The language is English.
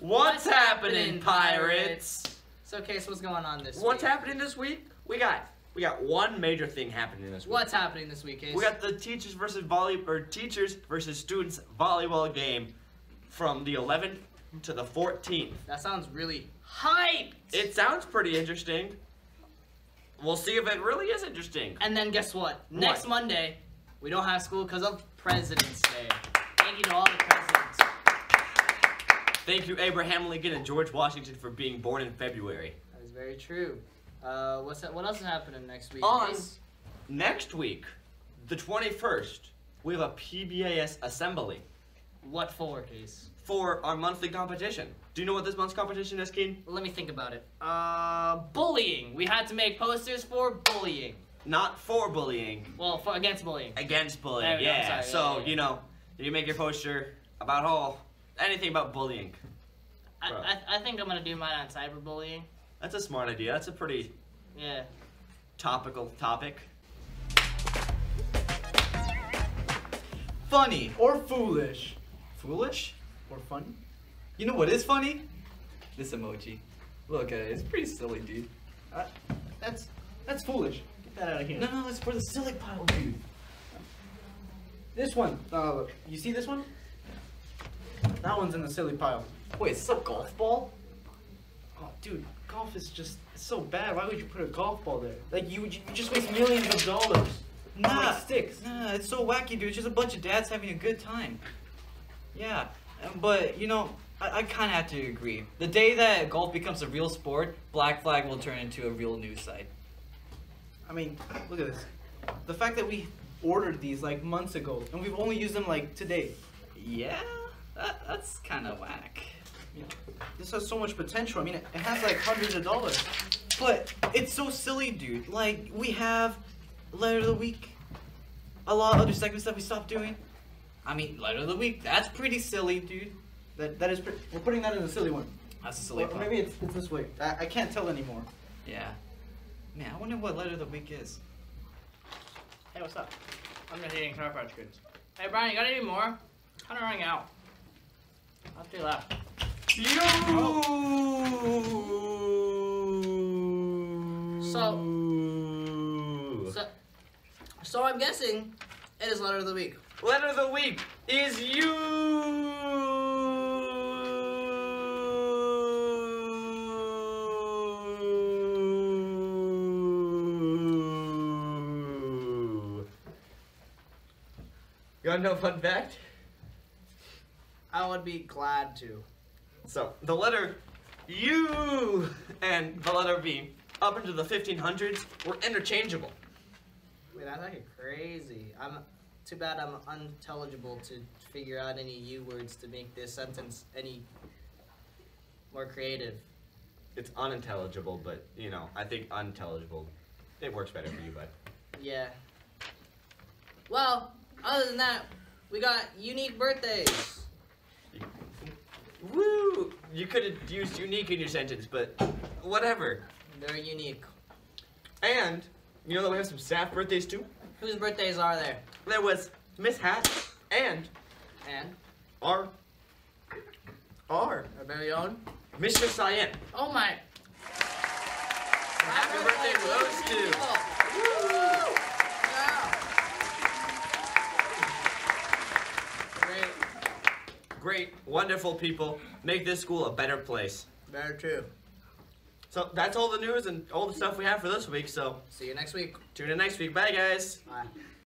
What's happening, pirates? So, Case, what's going on this week? What's week? happening this week? We got we got one major thing happening this week. What's happening this week, Case? We got the teachers versus volley or teachers versus students volleyball game from the 11th to the 14th. That sounds really hyped. It sounds pretty interesting. We'll see if it really is interesting. and then guess what? Next Monday, we don't have school because of President's Day. Thank you to all the presidents. Thank you, Abraham Lincoln and George Washington, for being born in February. That is very true. Uh, what's that, what else is happening next week? On next week, the 21st, we have a PBIS assembly What for, Case? for our monthly competition. Do you know what this month's competition is, Keen? Let me think about it. Uh, bullying. We had to make posters for bullying. Not for bullying, Well, for against bullying. against bullying. Yeah. sorry, So yeah, yeah, yeah. you know, you make your poster about all anything about bullying. I, Bro. I, I think I'm gonna do mine on cyberbullying. That's a smart idea. That's a pretty Yeah. topical topic. Funny Or foolish. foolish? Or funny. You know what is funny? This emoji. Look at it. It's pretty silly, dude. Uh, that's that's foolish. Get that out of here. No, no, it's for the silly pile, dude. This one. Uh, look. You see this one? That one's in the silly pile. Wait, it's a golf ball? Oh, dude, golf is just so bad. Why would you put a golf ball there? Like you, you just waste millions of dollars. Nah, like sticks. Nah, it's so wacky, dude. It's just a bunch of dads having a good time. Yeah, um, but you know, I, I kind of have to agree. The day that golf becomes a real sport, Black Flag will turn into a real news site. I mean, look at this. The fact that we ordered these like months ago and we've only used them like today. Yeah, that, that's kind of whack. You know, this has so much potential. I mean, it, it has like hundreds of dollars. But it's so silly, dude. Like we have letter of the week, a lot of other segments that we stopped doing. I mean, letter of the week. That's pretty silly, dude. That that is. Pre- we're putting that in the silly one. That's a silly Or part. maybe it's, it's this way. I, I can't tell anymore. Yeah. Man, I wonder what letter of the week is. Hey, what's up? I'm just eating Sour Patch Kids. Hey, Brian, you got any more? Kind of running out. I'll do left. You. So, so I'm guessing it is letter of the week. Letter of the week is you. You want to know a fun fact? I would be glad to. So the letter U and the letter V up into the 1500s were interchangeable. Wait, that's like crazy. I'm too bad I'm unintelligible to figure out any U words to make this sentence any more creative. It's unintelligible, but you know, I think unintelligible. It works better for you, bud. Yeah. Well, other than that, we got unique birthdays. You could have used unique in your sentence, but whatever. They're unique. And you know that we have some staff birthdays too. Whose birthdays are there? There was Miss Hat and And our our our very own. Mr. Cyan. Oh my! Happy birthday to those two. Great, wonderful people. Make this school a better place. Very true. So that's all the news and all the stuff we have for this week. So See you next week. tune in next week. Bye, guys. Bye.